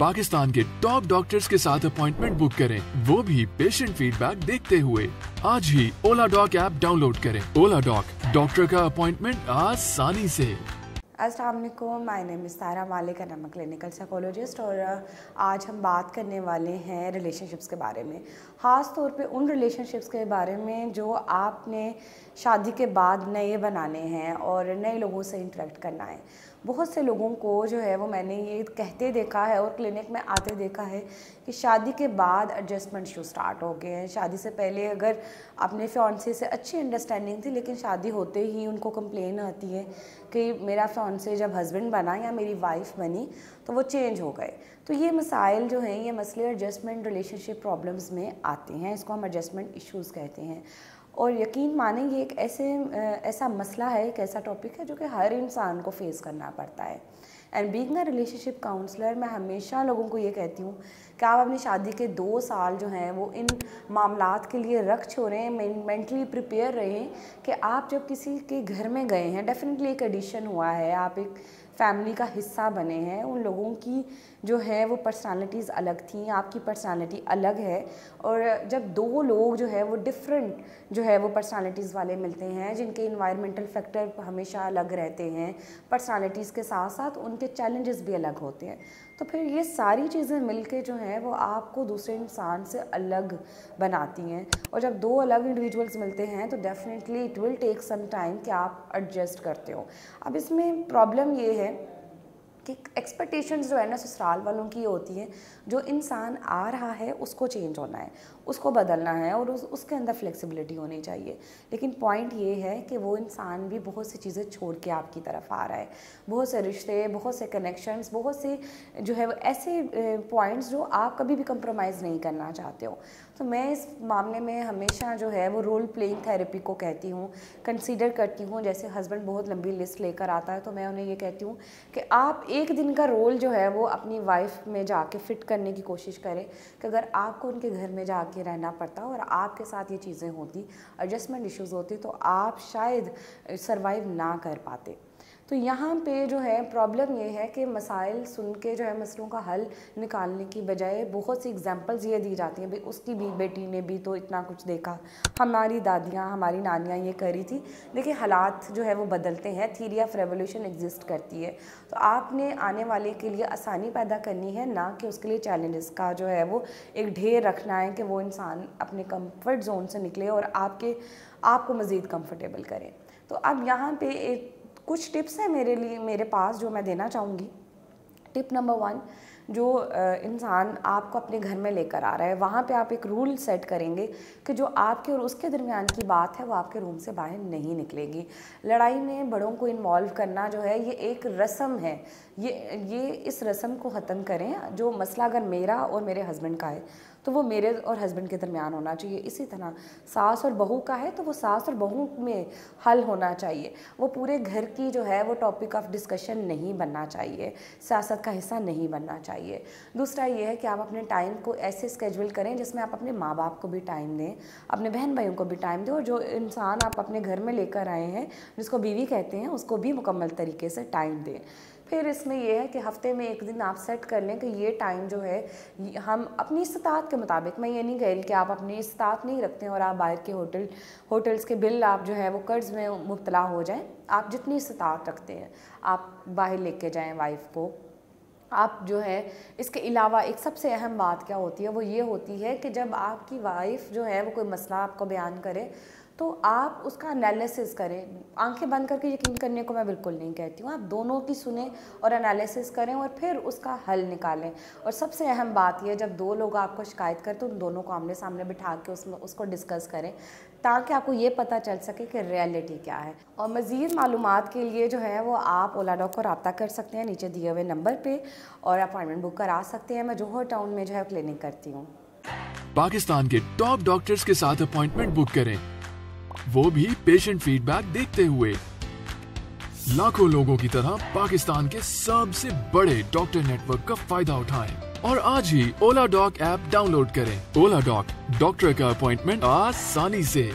पाकिस्तान के top doctors के साथ अपॉइंटमेंट बुक करें। वो भी पेशेंट फीडबैक देखते हुए। आज ही ओला डॉक ऐप डाउनलोड करें। ओला डॉक डॉक्टर का अपॉइंटमेंट आसानी से। Aslam my name is Tara Malik and am clinical psychologist और आज हम बात करने वाले हैं रिलेशनशिप्स के बारे में। ख़ास तौर पे उन रिलेशनशिप्स के बारे में जो आपने शादी के बाद नए बनाने हैं और नए लोगों से इंटरेक्ट करना है। बहुत से लोगों को जो है वो मैंने ये कहते देखा है और क्लिनिक में आते देखा है कि शादी के बाद एडजस्टमेंट इशू स्टार्ट हो गए हैं। शादी से पहले अगर अपने फ्योंसे से अच्छी अंडरस्टैंडिंग थी, लेकिन शादी होते ही उनको कंप्लेन आती है कि मेरा फ्योंसे जब हस्बैंड बना या मेरी वाइफ बनी तो वो चेंज हो गए। तो ये मसाइल जो हैं, ये मसले एडजस्टमेंट रिलेशनशिप प्रॉब्लम्स में आते हैं। इसको हम एडजस्टमेंट इश्यूज़ कहते हैं। और यकीन माने ये एक ऐसे ऐसा मसला है, एक ऐसा टॉपिक है जो कि हर इंसान को फेस करना पड़ता है। And being a relationship counsellor मैं हमेशा लोगों को ये कहती हूँ कि आप अपनी शादी के दो साल जो हैं, वो इन मामला के लिए रख छोड़ें मेंटली प्रिपेयर रहें कि आप जब किसी के घर में गए हैं डेफिनेटली एक एडिशन हुआ है। आप एक फैमिली का हिस्सा बने हैं। उन लोगों की जो है, वो पर्सनालिटीज़ अलग थी, आपकी पर्सनालिटी अलग है। और जब दो लोग जो है, वो डिफरेंट जो है, वो पर्सनालिटीज़ वाले मिलते हैं, जिनके इन्वायरमेंटल फैक्टर हमेशा अलग रहते हैं पर्सनालिटीज़ के साथ साथ उनके चैलेंजेस भी अलग होते हैं। तो फिर ये सारी चीज़ें मिलके जो हैं, वो आपको दूसरे इंसान से अलग बनाती हैं। और जब दो अलग इंडिविजुअल्स मिलते हैं तो definitely it will take some time कि आप एडजस्ट करते हो। अब इसमें प्रॉब्लम ये है कि एक्सपेक्टेशंस जो है ना ससुराल वालों की होती है जो इंसान आ रहा है उसको चेंज होना है उसको बदलना है और उस, उसके अंदर फ्लेक्सिबिलिटी होनी चाहिए। लेकिन पॉइंट ये है कि वो इंसान भी बहुत सी चीज़ें छोड़ के आपकी तरफ़ आ रहा है। बहुत से रिश्ते बहुत से कनेक्शंस बहुत से जो है ऐसे पॉइंट्स जो आप कभी भी कंप्रोमाइज़ नहीं करना चाहते हो। तो मैं इस मामले में हमेशा जो है वो रोल प्लेइंग थेरेपी को कहती हूँ कंसीडर करती हूँ। जैसे हस्बैंड बहुत लंबी लिस्ट लेकर आता है तो मैं उन्हें ये कहती हूँ कि आप एक दिन का रोल जो है वो अपनी वाइफ में जाके फ़िट करने की कोशिश करें कि अगर आपको उनके घर में जाके रहना पड़ता और आपके साथ ये चीज़ें होती एडजस्टमेंट इश्यूज़ होती तो आप शायद सर्वाइव ना कर पाते। तो यहाँ पे जो है प्रॉब्लम ये है कि मसाइल सुन के जो है, मसलों का हल निकालने की बजाय बहुत सी एग्जांपल्स ये दी जाती हैं, भाई उसकी भी, बेटी ने भी तो इतना कुछ देखा। हमारी दादियाँ, हमारी नानियाँ ये करी थी। देखिए, हालात जो है वो बदलते हैं थीरी ऑफ़ रेवोल्यूशन एग्जिस्ट करती है। तो आपने आने वाले के लिए आसानी पैदा करनी है ना कि उसके लिए चैलेंजेस का जो है वो एक ढेर रखना है कि वो इंसान अपने कंफर्ट जोन से निकले और आपके, आपको मज़ीद कम्फर्टेबल करें। तो अब यहाँ पे एक कुछ टिप्स हैं मेरे लिए, मेरे पास जो मैं देना चाहूँगी। टिप नंबर वन, जो इंसान आपको अपने घर में लेकर आ रहा है, वहाँ पे आप एक रूल सेट करेंगे कि जो आपके और उसके दरमियान की बात है, वो आपके रूम से बाहर नहीं निकलेगी। लड़ाई में बड़ों को इन्वॉल्व करना जो है, ये एक रस्म है। ये ये इस रस्म को ख़त्म करें, जो मसला अगर मेरा और मेरे हस्बैंड का है तो वो मेरे और हस्बैंड के दरमियान होना चाहिए। इसी तरह सास और बहू का है तो वो सास और बहू में हल होना चाहिए। वो पूरे घर की जो है, वो टॉपिक ऑफ़ डिस्कशन नहीं बनना चाहिए। सियासत का हिस्सा नहीं बनना चाहिए। दूसरा ये है कि आप अपने टाइम को ऐसे स्केजूल करें जिसमें आप अपने माँ बाप को भी टाइम दें, अपने बहन भाइयों को भी टाइम दें और जो इंसान आप अपने घर में लेकर आए हैं, जिसको बीवी कहते हैं, उसको भी मुकम्मल तरीके से टाइम दें। फिर इसमें यह है कि हफ़्ते में एक दिन आप सेट कर लें कि ये टाइम जो है, हम अपनी इस्तात के मुताबिक, मैं ये नहीं कह रही कि आप अपनी इस्तात नहीं रखते और आप बाहर के होटल होटल्स के बिल आप जो है वो कर्ज़ में मुबतला हो जाएँ। आप जितनी इस्तात रखते हैं, आप बाहर लेके जाएँ वाइफ को। आप जो है, इसके अलावा एक सबसे अहम बात क्या होती है, वो ये होती है कि जब आपकी वाइफ जो है, वो कोई मसला आपको बयान करे तो आप उसका एनालिसिस करें। आँखें बंद करके यकीन करने को मैं बिल्कुल नहीं कहती हूँ। आप दोनों की सुने और एनालिसिस करें और फिर उसका हल निकालें। और सबसे अहम बात यह, जब दो लोग आपको शिकायत करें तो उन दोनों को आमने सामने बिठा के उसमें, उसको डिस्कस करें, ताकि आपको ये पता चल सके कि रियलिटी क्या है। और मज़ीद मालूम के लिए जो है, वो आप ओला डॉक को रबता कर सकते हैं, नीचे दिए हुए नंबर पर और अपॉइंटमेंट बुक करा सकते हैं। मैं जोहर टाउन में जो है, क्लिनिक करती हूँ। पाकिस्तान के टॉप डॉक्टर्स के साथ अपॉइंटमेंट बुक करें। वो भी पेशेंट फीडबैक देखते हुए। लाखों लोगों की तरह पाकिस्तान के सबसे बड़े डॉक्टर नेटवर्क का फ़ायदा उठाएँ और आज ही ओला डॉक ऐप डाउनलोड करें। ओला डॉक डॉक्टर का अपॉइंटमेंट आसानी से।